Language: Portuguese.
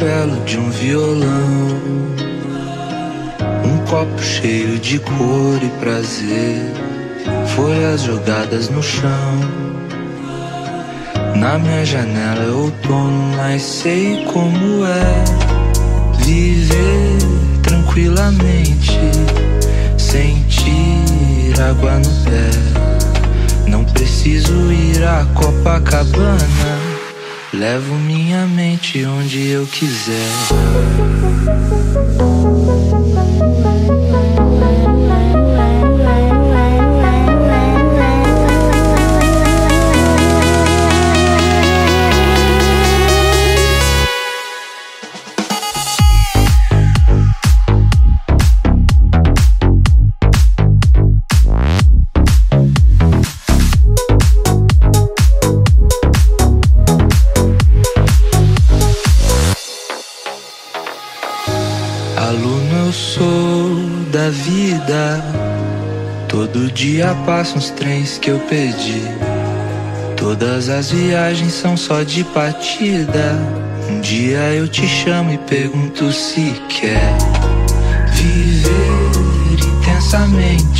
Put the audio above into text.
belo de um violão. Um copo cheio de cor e prazer. Folhas jogadas no chão. Na minha janela é outono, mas sei como é viver tranquilamente, sentir água no pé. Não preciso ir a Copacabana. Levo minha mente onde eu quiser. Aluno eu sou da vida. Todo dia passam os trens que eu perdi. Todas as viagens são só de partida. Um dia eu te chamo e pergunto se quer viver intensamente,